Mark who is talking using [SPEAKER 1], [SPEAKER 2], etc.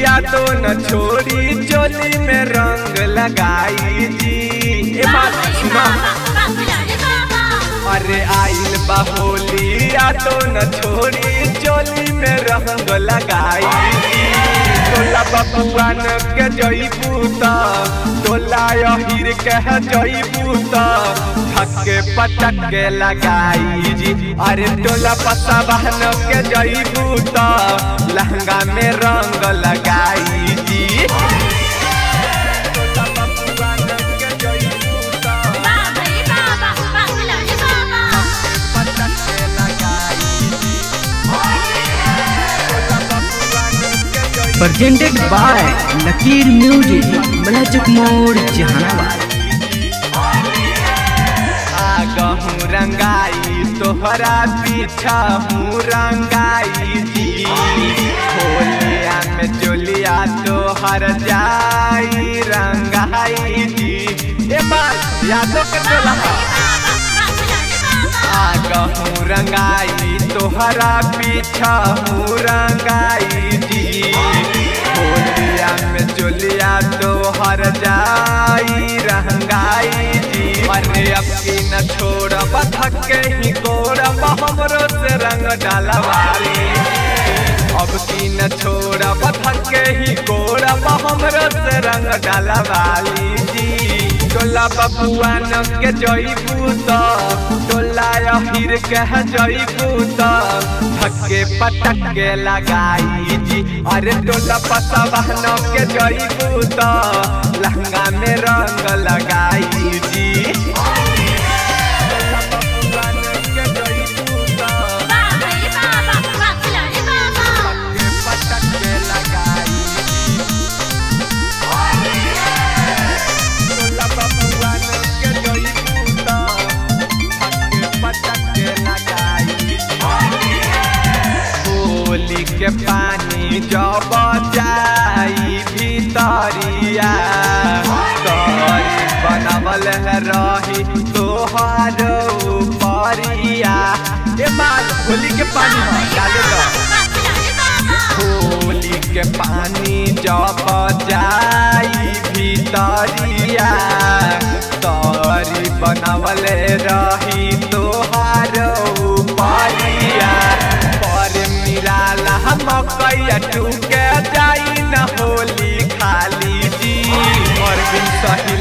[SPEAKER 1] तो न छोड़ी चोली में रंग लगाई जी। ए अरे आइल बहोली आ तो न छोड़ी चोली में रंग लगाई जी। टोला बबुआन के जई पूता टोला अहिर के जई पूता धक्के पटक लगाई जी अरे टोला पता बहन के जई पूता लहंगा में रंग लगाई जी के जईबू
[SPEAKER 2] presented by Nakir Music, Malachuk Mode, Jahanabad.
[SPEAKER 1] आगहूँ रंगाई तोहरा पीछा हूँ रंगाई जी। होलिया में चोलिया तोहर जाई रंगाई जी। ए बात यादों के टोला आगहूँ रंगाई तोहरा पीछा हूँ रंगाई जी। जी अरे अब की न छोड़ बथक के ही गोरब हमरो से रंग डालवाली अब की न छोड़ बथक के ही गोरब हमरो से रंग डालवाली जी, टोला बबुआन के जईबू टोला अहिर के धक्के लगाई जी, अरे टोला बहन के जईबू लहंगा में रंग तोरी बनावल है रही तोहार बाल होली के पानी हो होली के पानी जब जाई भीतरिया तोरी बनावल रही तोहार उपरिया। पर मिलाला हम कैया टूके जाई न होली।